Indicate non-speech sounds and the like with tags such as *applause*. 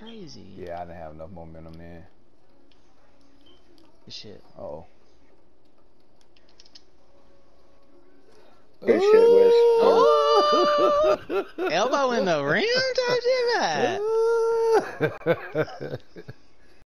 crazy. Yeah, I didn't have enough momentum then. Shit. Uh oh. Good shit, Wes. Oh! *laughs* Elbow in the rim, told you that.